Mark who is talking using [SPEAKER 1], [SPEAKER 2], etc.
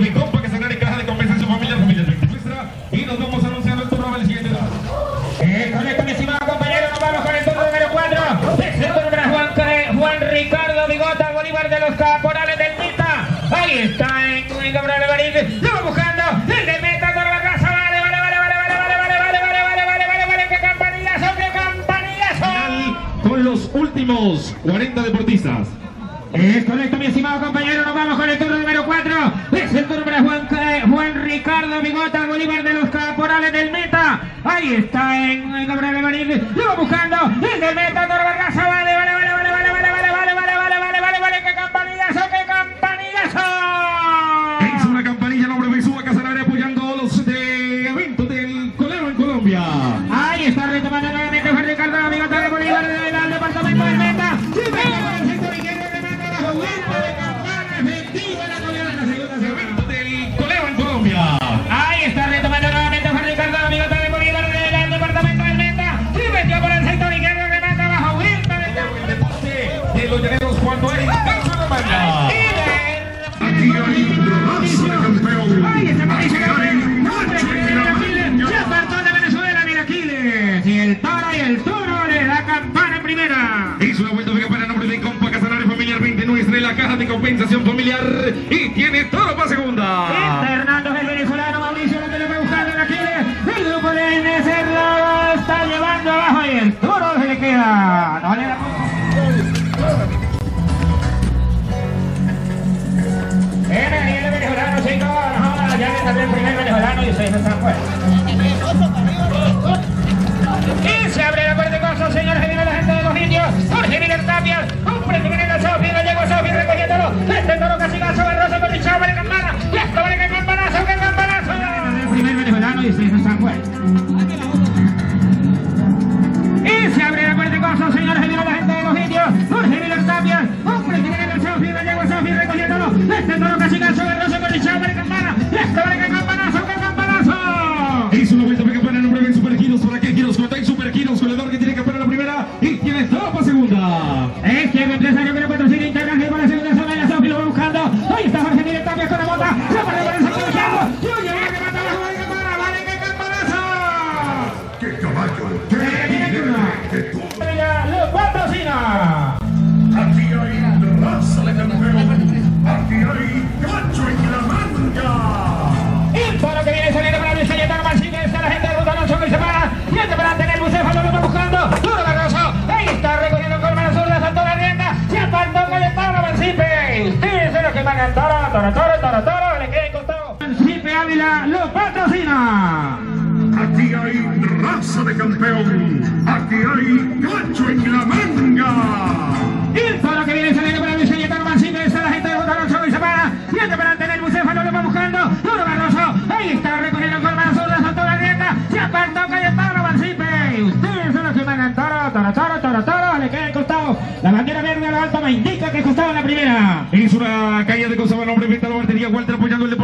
[SPEAKER 1] de compa que será en caja de compensación familiar, familia nuestra. Y nos vamos anunciando el programa del siguiente día.
[SPEAKER 2] Eh, con esto, mi estimado compañero, nos vamos con el turno número 4. Es el turno para Juan, eh, Juan Ricardo Bigota Bolívar de los Caporales del Mita. Ahí está en el Gabriel Evariz. Lo va buscando. El del Meta con la raza. Vale, vale, vale, vale, vale, vale, vale, vale, vale, vale, vale, vale, vale. ¡Qué campanillazo, qué campanillazo!
[SPEAKER 1] Con los últimos 40 deportistas.
[SPEAKER 2] Es correcto, mi estimado compañero. Nos vamos con el turno número 4. Sigue, buscando, el meta,
[SPEAKER 1] 20 nuestra en la caja de compensación familiar. Y tiene todo para segunda.
[SPEAKER 2] Fernando el venezolano, Mauricio lo le va buscando en Aquiles. El grupo de Inés lo está llevando abajo y el toro se le queda. No le da dice. Y se abre la puerta con sus señores y vino la gente de los indios. Jorge Miller Tapia, hombre que viene del Sofi, de Diego Sofi recogiéndolo. Este toro casi ganso, guerroso con el chavo de campana. Este vale que campanazo, que campanazo.
[SPEAKER 1] Hizo un momento para campana, nombre bien supergiros. ¿Para qué giros? Contáis supergiros. Goleador que tiene campana la primera y tiene estado para segunda.
[SPEAKER 2] Este empresario que
[SPEAKER 3] Aquí hay raza de campeón. Aquí hay macho en la manga.
[SPEAKER 2] Y todo lo que viene saliendo para Luis Cayetano Mancini. Está la gente de Ruta Alonso que se para. Y este para tener Bucéfalo lo va buscando. Duro Barroso. Ahí está recogiendo con mano zurda. Saltó la rienda. Se apartó Cayetano Mancipe. Ustedes son los que mandan toro, toro, toro, toro, toro. Le queda costado. Mancipe Ávila lo patrocina.
[SPEAKER 3] Aquí hay raza de campeón. Aquí hay
[SPEAKER 2] toro, toro. Le queda el costado. La bandera verde a la alta me indica que costaba la primera.
[SPEAKER 1] Hizo una caída de Cosaba nombre de la Bartería. Walter apoyando el deporte